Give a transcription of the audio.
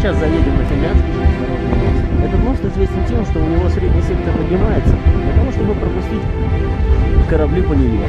сейчас заедем на Финляндский Это мост. Этот мост известен тем, что у него средний сектор поднимается, для того, чтобы пропустить корабли по нему.